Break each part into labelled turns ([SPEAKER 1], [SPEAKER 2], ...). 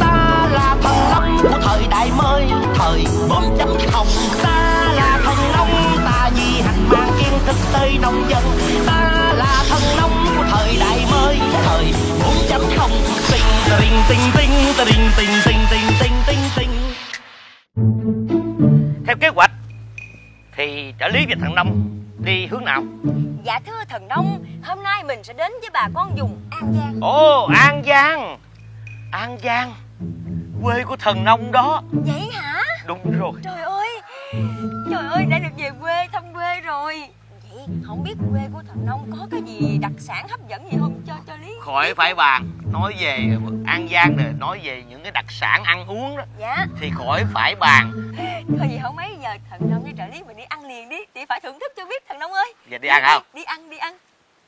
[SPEAKER 1] ta là thần nông của thời đại mới thời 4.0 ta là thần nông ta di hành mang kiến thức tới nông dân. Ta là thần nông của thời đại mới thời 4.0 tinh tinh tinh tinh tinh tinh tinh tinh tinh tinh tinh.
[SPEAKER 2] Theo kế hoạch Thì trợ lý và thằng Nông đi hướng nào?
[SPEAKER 3] Dạ thưa thần nông Hôm nay mình sẽ đến với bà con vùng An Giang.
[SPEAKER 2] Ồ An Giang An Giang Quê của thần Nông đó.
[SPEAKER 3] Vậy hả?
[SPEAKER 2] Đúng rồi.
[SPEAKER 3] Trời ơi Trời ơi đã được về quê thăm quê rồi. Vậy không biết quê của thần nông có cái gì đặc sản hấp dẫn gì không? Cho cho Lý
[SPEAKER 2] Khỏi phải bàn Nói về An Giang rồi Nói về những cái đặc sản ăn uống đó.
[SPEAKER 3] Dạ.
[SPEAKER 2] Thì khỏi phải bàn.
[SPEAKER 3] Thôi gì không mấy giờ thần nông với trợ lý mình đi ăn liền đi. Chị phải thưởng thức cho biết thần nông ơi.
[SPEAKER 2] Giờ đi ăn không?
[SPEAKER 3] Đi ăn đi ăn.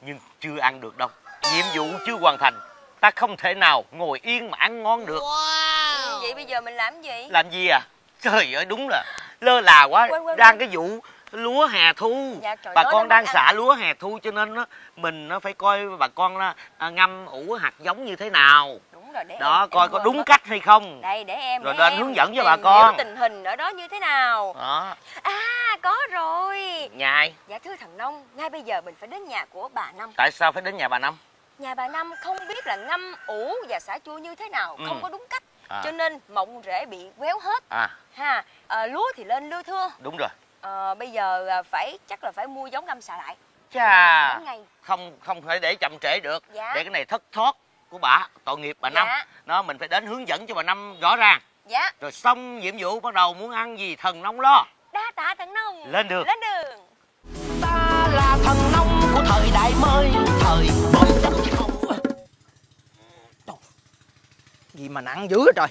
[SPEAKER 2] Nhưng chưa ăn được đâu. Nhiệm vụ chưa hoàn thành Ta không thể nào ngồi yên mà ăn ngon được.
[SPEAKER 3] Ừ, Vậy bây giờ mình làm gì?
[SPEAKER 2] Làm gì à? Trời ơi đúng là lơ là quá.
[SPEAKER 3] Quên, quên,
[SPEAKER 2] Đang cái vụ lúa hè thu.
[SPEAKER 3] Dạ,
[SPEAKER 2] bà con đang xả lúa hè thu cho nên nó mình nó phải coi bà con nó, à, ngâm ủ hạt giống như thế nào.
[SPEAKER 3] Đúng rồi để
[SPEAKER 2] đó
[SPEAKER 3] em,
[SPEAKER 2] coi
[SPEAKER 3] em
[SPEAKER 2] có đúng
[SPEAKER 3] mất.
[SPEAKER 2] cách hay không.
[SPEAKER 3] Đây để em
[SPEAKER 2] Rồi
[SPEAKER 3] để
[SPEAKER 2] nên
[SPEAKER 3] em
[SPEAKER 2] hướng dẫn cho bà con.
[SPEAKER 3] tình hình ở đó như thế nào.
[SPEAKER 2] Đó.
[SPEAKER 3] À có rồi.
[SPEAKER 2] Nhai.
[SPEAKER 3] Dạ thưa thần nông Ngay bây giờ mình phải đến nhà của bà Năm.
[SPEAKER 2] Tại sao phải đến nhà bà năm
[SPEAKER 3] Nhà bà Năm không biết là ngâm ủ và xả chua như thế nào
[SPEAKER 2] Ừ.
[SPEAKER 3] Không có đúng cách.
[SPEAKER 2] À.
[SPEAKER 3] Cho nên mộng rễ bị quéo hết.
[SPEAKER 2] À.
[SPEAKER 3] Ha à, Lúa thì lên lưa thưa.
[SPEAKER 2] Đúng rồi.
[SPEAKER 3] Ờ, Bây giờ à, phải chắc là phải mua giống ngâm xả lại.
[SPEAKER 2] Chà. Không không thể để chậm trễ được.
[SPEAKER 3] Dạ.
[SPEAKER 2] để cái này thất thoát của bà tội nghiệp bà năm.
[SPEAKER 3] Dạ.
[SPEAKER 2] nó mình phải đến hướng dẫn cho bà năm rõ ràng.
[SPEAKER 3] Dạ.
[SPEAKER 2] Rồi xong nhiệm vụ bắt đầu muốn ăn gì thần nông lo.
[SPEAKER 3] Đa tạ thần nông.
[SPEAKER 2] Lên đường.
[SPEAKER 3] Lên đường.
[SPEAKER 1] Ta là thần nông của thời đại mới thời 4.0
[SPEAKER 4] gì mà nặng dữ vậy trời?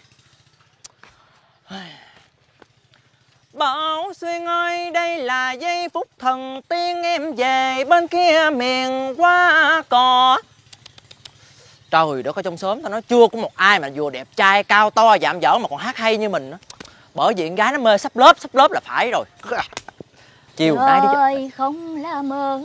[SPEAKER 4] Bảo xuyên ơi đây là giây phút thần tiên em về bên kia miền qua cò. Trời đất ở trong xóm tao nói chưa có một ai mà vừa đẹp trai cao to dạm dở mà còn hát hay như mình á Bởi vì con gái nó mê sắp lớp sắp lớp là phải rồi. Chiều nay đi
[SPEAKER 5] ơi không là mơ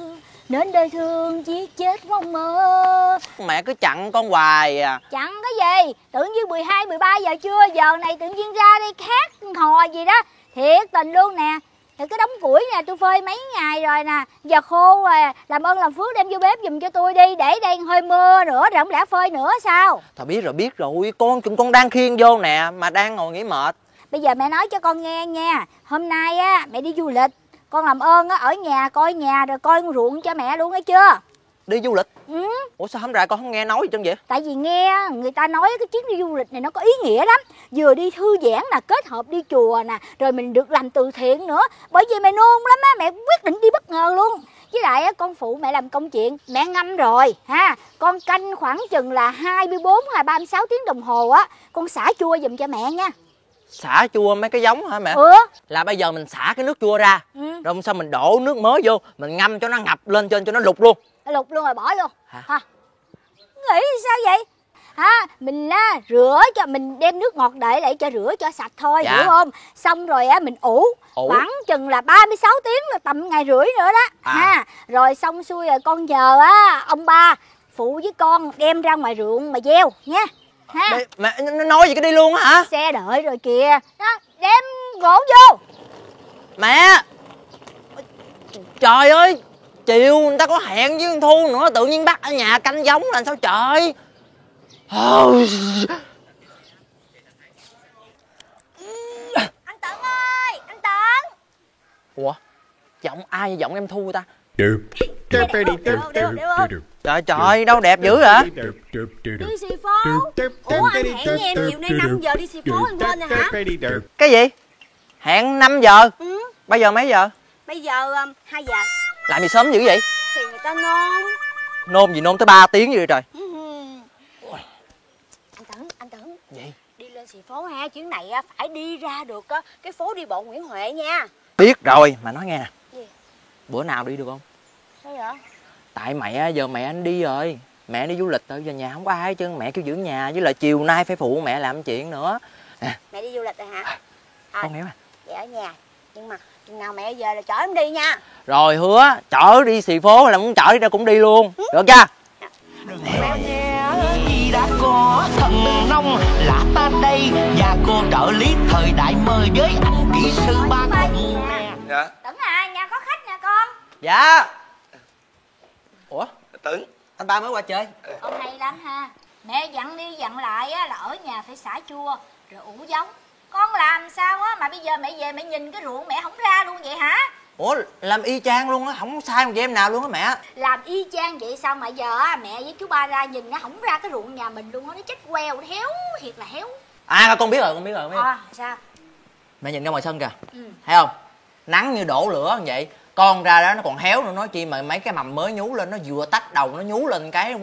[SPEAKER 5] Đến đời thương giết chết mong mơ.
[SPEAKER 4] Mẹ cứ chặn con hoài à.
[SPEAKER 5] Chẳng cái gì? Tự nhiên 12, 13 giờ trưa Giờ này tự nhiên ra đây hát hò gì đó. Thiệt tình luôn nè. Thì cái đống củi nè tôi phơi mấy ngày rồi nè. Giờ khô rồi Làm ơn làm phước đem vô bếp giùm cho tôi đi. Để đây hơi mưa nữa rồi không lẽ phơi nữa sao?
[SPEAKER 4] Tao biết rồi biết rồi. Con chúng con đang khiêng vô nè Mà đang ngồi nghỉ mệt.
[SPEAKER 5] Bây giờ mẹ nói cho con nghe nha. Hôm nay á mẹ đi du lịch Con làm ơn á ở nhà coi nhà rồi coi ruộng cho mẹ luôn nghe chưa
[SPEAKER 4] Đi du lịch?
[SPEAKER 5] Ừ.
[SPEAKER 4] Ủa sao không ra con không nghe nói gì trơn vậy?
[SPEAKER 5] Tại vì nghe người ta nói cái chuyến đi du lịch này nó có ý nghĩa lắm. Vừa đi thư giãn là kết hợp đi chùa nè Rồi mình được làm từ thiện nữa. Bởi vì mẹ nôn lắm á Mẹ quyết định đi bất ngờ luôn. Với lại á, con phụ mẹ làm công chuyện mẹ ngâm rồi ha. Con canh khoảng chừng là 24 hay 36 tiếng đồng hồ á con xả chua giùm cho mẹ nha
[SPEAKER 4] Xả chua mấy cái giống hả mẹ?
[SPEAKER 5] Ừ
[SPEAKER 4] Là bây giờ mình xả cái nước chua ra
[SPEAKER 5] Ừ.
[SPEAKER 4] Rồi xong mình đổ nước mới vô Mình ngâm cho nó ngập lên trên cho nó lục luôn.
[SPEAKER 5] Lục luôn rồi bỏ luôn
[SPEAKER 4] Hả?
[SPEAKER 5] hả? Nghĩ sao vậy? Ha mình á rửa cho mình đem nước ngọt để lại cho rửa cho sạch thôi
[SPEAKER 4] Dạ.
[SPEAKER 5] hiểu không? Xong rồi á mình ủ
[SPEAKER 4] Ủ.
[SPEAKER 5] khoảng chừng là 36 tiếng là tầm ngày rưỡi nữa đó.
[SPEAKER 4] À.
[SPEAKER 5] ha. Rồi xong xuôi rồi con nhờ á ông ba phụ với con đem ra ngoài ruộng mà gieo nha ha
[SPEAKER 4] Mẹ, mẹ nó nói gì cái đi luôn á hả?
[SPEAKER 5] Xe đợi rồi kìa. Đó đem gỗ vô.
[SPEAKER 4] Mẹ! Trời ơi Chiều người ta có hẹn với Thu nữa Tự nhiên bắt ở nhà canh giống là sao trời? Ôi,
[SPEAKER 5] anh tận ơi anh tận
[SPEAKER 4] Ủa? Giọng ai giọng em Thu ta.
[SPEAKER 5] Được,
[SPEAKER 4] Trời trời đâu đẹp dữ hả
[SPEAKER 5] đi xì phố. Ủa anh hẹn với em chiều nay 5 giờ đi xì phố anh quên rồi hả?
[SPEAKER 4] Cái gì? Hẹn 5 giờ.
[SPEAKER 5] Ừ.
[SPEAKER 4] Bây giờ mấy giờ?
[SPEAKER 5] Bây giờ um, 2 giờ.
[SPEAKER 4] Làm gì sớm dữ vậy?
[SPEAKER 5] Thì người ta nôn.
[SPEAKER 4] Nôn gì nôn tới 3 tiếng vậy trời.
[SPEAKER 5] Anh tấn anh tấn
[SPEAKER 4] Gì
[SPEAKER 5] đi lên xì phố ha chuyến này á, phải đi ra được á, cái phố đi bộ Nguyễn Huệ nha.
[SPEAKER 4] Biết rồi mà nói nghe nè.
[SPEAKER 5] Gì?
[SPEAKER 4] Bữa nào đi được không
[SPEAKER 5] sao vậy?
[SPEAKER 4] Tại mẹ giờ mẹ anh đi rồi. Mẹ đi du lịch rồi giờ nhà không có ai hết trơn. Mẹ kêu giữ nhà với lại chiều nay phải phụ mẹ làm chuyện nữa.
[SPEAKER 5] Mẹ đi du lịch rồi hả?
[SPEAKER 4] Con hiểu à
[SPEAKER 5] vậy ở nhà. Nhưng mà chừng nào mẹ về là chở em đi nha.
[SPEAKER 4] Rồi hứa chở đi xì phố là muốn chở đi đâu cũng đi luôn. Được chưa?
[SPEAKER 1] Đừng có nhé, đi đã có thần nông là ta đây. Và cô trợ lý thời đại mới với anh kỹ sư ba cùng
[SPEAKER 6] dạ.
[SPEAKER 5] Tấn à nhà có khách nè con.
[SPEAKER 4] Dạ ủa?
[SPEAKER 6] Tấn
[SPEAKER 4] anh ba mới qua chơi.
[SPEAKER 5] Con hay lắm ha. Mẹ dặn đi dặn lại á, là ở nhà phải xả chua Rồi ủ giống. Con làm sao á mà bây giờ mẹ về mẹ nhìn cái ruộng mẹ không ra luôn vậy hả?
[SPEAKER 4] Ủa làm y chang luôn á không sai một em nào luôn á mẹ.
[SPEAKER 5] Làm y chang vậy sao mà giờ á, mẹ với chú ba ra nhìn nó không ra cái ruộng nhà mình luôn á Nó chết queo héo thiệt là héo.
[SPEAKER 4] À con biết rồi con biết rồi con biết rồi.
[SPEAKER 5] À sao?
[SPEAKER 4] Mẹ nhìn ra ngoài sân kìa.
[SPEAKER 5] Ừ.
[SPEAKER 4] thấy không? Nắng như đổ lửa như vậy con ra đó nó còn héo nữa nói chi mà mấy cái mầm mới nhú lên nó vừa tách đầu nó nhú lên cái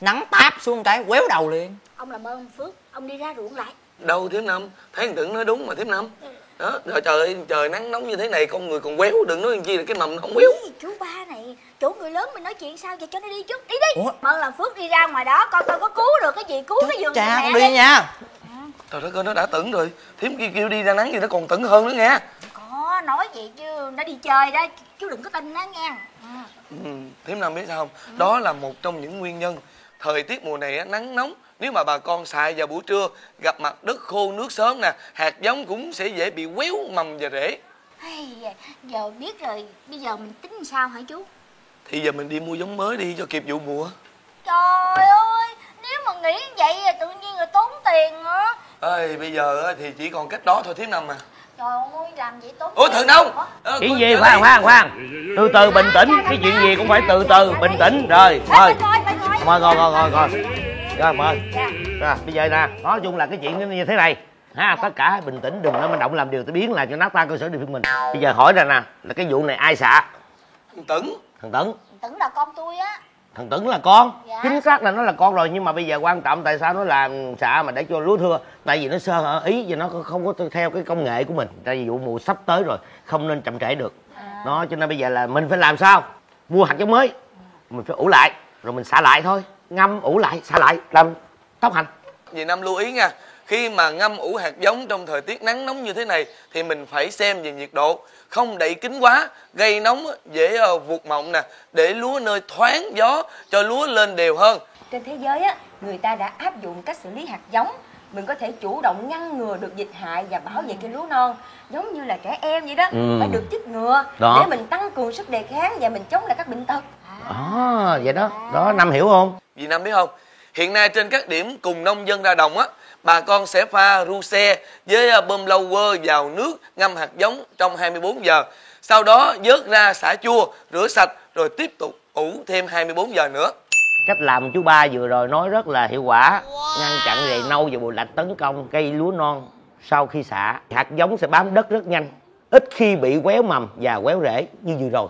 [SPEAKER 4] nắng táp xuống cái quéo đầu liền.
[SPEAKER 5] Ông làm ơn Phước Ông đi ra ruộng lại.
[SPEAKER 6] Đâu thím năm? Thấy thằng tấn nói đúng mà thím năm. Đó rồi trời ơi trời nắng nóng như thế này con người còn quéo đừng nói chi là cái mầm nó không quéo.
[SPEAKER 5] Ý, Chú ba này Chỗ người lớn mình nói chuyện sao vậy? Cho nó đi trước Đi đi? Mơn làm Phước đi ra ngoài đó Coi coi có cứu được cái gì Cứu cái giường
[SPEAKER 4] cha con
[SPEAKER 5] mẹ
[SPEAKER 4] đi nha.
[SPEAKER 6] Trời đất ơi nó đã tẩn rồi. Thím kêu, kêu đi ra nắng gì nó còn tẩn hơn nữa nghe
[SPEAKER 5] vậy chứ Nó đi chơi đó Chú đừng có tin nó nha. Ừ.
[SPEAKER 6] ừ, thím năm biết sao không? Đó là một trong những nguyên nhân. Thời tiết mùa này á, nắng nóng. Nếu mà bà con xài vào buổi trưa gặp mặt đất khô nước sớm nè hạt giống cũng sẽ dễ bị quéo mầm và rễ.
[SPEAKER 5] Da, Giờ biết rồi Bây giờ mình tính sao hả chú?
[SPEAKER 6] Thì giờ mình đi mua giống mới đi cho kịp vụ mùa.
[SPEAKER 5] Trời ơi Nếu mà nghĩ vậy thì tự nhiên là tốn tiền nữa.
[SPEAKER 6] Ơi bây giờ á, thì chỉ còn cách đó thôi thím năm à
[SPEAKER 5] Trời ơi làm vậy tốn
[SPEAKER 6] ủa thằng đông? Ờ,
[SPEAKER 2] chuyện gì? Khoan khoan khoan. Từ từ bình tĩnh. Cái chuyện gì cũng phải từ từ bình tĩnh. Rồi
[SPEAKER 5] Ê,
[SPEAKER 2] thôi
[SPEAKER 5] phải coi phải coi
[SPEAKER 2] mời ngồi ngồi ngồi ngồi. Rồi mời.
[SPEAKER 5] Dạ.
[SPEAKER 2] rồi bây giờ nè nói chung là cái chuyện như thế này. Ha tất cả bình tĩnh đừng có manh động làm điều tôi biến làm cho nát tan cơ sở địa phương mình. Bây giờ hỏi ra nè là cái vụ này ai xạ
[SPEAKER 6] thằng tẩn
[SPEAKER 2] thằng tấn.
[SPEAKER 5] Tưởng là con tôi á
[SPEAKER 2] thằng tấn là con.
[SPEAKER 5] Dạ.
[SPEAKER 2] chính xác là nó là con rồi nhưng mà bây giờ quan trọng tại sao nó làm xạ mà để cho lúa thưa? Tại vì nó sơ hở ý và nó không có theo cái công nghệ của mình. Tại vì vụ mùa sắp tới rồi không nên chậm trễ được. Nó cho nên bây giờ là mình phải làm sao? Mua hạt giống mới. Mình phải ủ lại rồi mình xả lại thôi. Ngâm ủ lại xả lại làm tóc hành.
[SPEAKER 6] Vì Năm lưu ý nha Khi mà ngâm ủ hạt giống trong thời tiết nắng nóng như thế này Thì mình phải xem về nhiệt độ. Không đậy kín quá Gây nóng dễ ờ, vụt mọng nè Để lúa nơi thoáng gió Cho lúa lên đều hơn.
[SPEAKER 3] Trên thế giới á, người ta đã áp dụng cách xử lý hạt giống. Mình có thể chủ động ngăn ngừa được dịch hại và bảo vệ cây lúa non giống như là trẻ em vậy đó.
[SPEAKER 2] Ừ.
[SPEAKER 3] phải được chích ngừa
[SPEAKER 2] Đó.
[SPEAKER 3] để mình tăng cường sức đề kháng và mình chống lại các bệnh tật.
[SPEAKER 2] À, vậy đó. Đó năm hiểu không?
[SPEAKER 6] Vì Năm biết không? Hiện nay trên các điểm cùng nông dân ra đồng á Bà con sẽ pha ru xe với ờ, bơm lower vào nước ngâm hạt giống trong 24 giờ. Sau đó vớt ra xả chua, rửa sạch rồi tiếp tục ủ thêm 24 giờ nữa.
[SPEAKER 2] Cách làm chú ba vừa rồi nói rất là hiệu quả. Ngăn chặn rầy nâu và bụi lạch tấn công cây lúa non sau khi xạ hạt giống sẽ bám đất rất nhanh ít khi bị quéo mầm và quéo rễ như vừa rồi.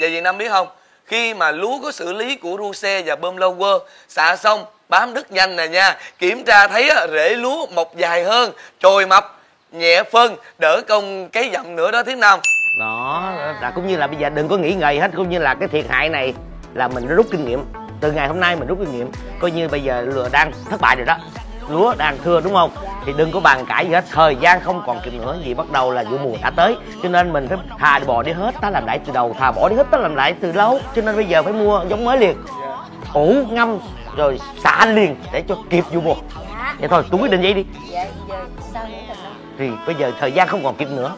[SPEAKER 6] Và Việt Nam biết không khi mà lúa có xử lý của ru xe và bơm lâu quơ Xạ xong, bám đất nhanh nè nha. Kiểm tra thấy rễ lúa mọc dài hơn, Trồi mập, Nhẹ phân, Đỡ công cái dặm nữa đó Thiếm Nam.
[SPEAKER 2] Đó, là cũng như là bây giờ đừng có nghĩ ngợi hết, cũng như là cái thiệt hại này là mình rút kinh nghiệm. Từ ngày hôm nay mình rút kinh nghiệm, coi như bây giờ lừa đang thất bại rồi đó. Lúa đang thưa đúng không? Thì đừng có bàn cãi gì hết. Thời gian không còn kịp nữa vì bắt đầu là vụ mùa đã tới. Cho nên mình phải thà bỏ đi hết ta làm lại từ đầu. Thà bỏ đi hết ta làm lại từ lâu. Cho nên bây giờ phải mua giống mới liền. Ủ ngâm rồi xả liền để cho kịp vụ mùa.
[SPEAKER 5] Dạ.
[SPEAKER 2] Vậy thôi tôi quyết định vậy đi.
[SPEAKER 3] Dạ giờ sao
[SPEAKER 2] thì bây giờ thời gian không còn kịp nữa.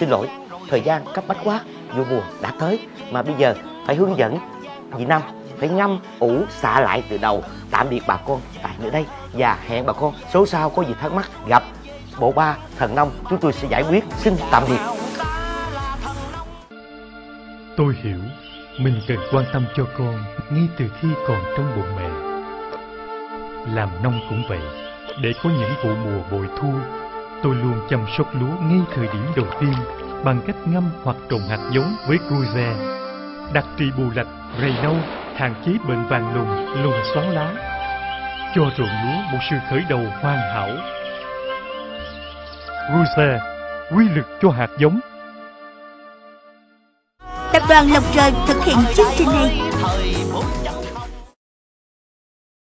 [SPEAKER 2] Xin lỗi thời gian cấp bách quá. Vụ mùa đã tới. Mà bây giờ phải hướng dẫn dì năm phải ngâm ủ xả lại từ đầu. Tạm biệt bà con tại nơi đây và hẹn bà con số sau có gì thắc mắc gặp bộ ba thần nông chúng tôi sẽ giải quyết xin tạm biệt
[SPEAKER 7] Tôi hiểu mình cần quan tâm cho con ngay từ khi còn trong bụng mẹ. Làm nông cũng vậy, để có những vụ mùa bội thu, tôi luôn chăm sóc lúa ngay thời điểm đầu tiên bằng cách ngâm hoặc trồng hạt giống với Cruze. Đặc trị bù lạch, rầy nâu, hạn chế bệnh vàng lùn, lùn xoắn lá. Cho ruộng lúa một sự khởi đầu hoàn hảo. Ruse, quy lực cho hạt giống
[SPEAKER 8] Tập đoàn Lộc Trời thực hiện chương trình này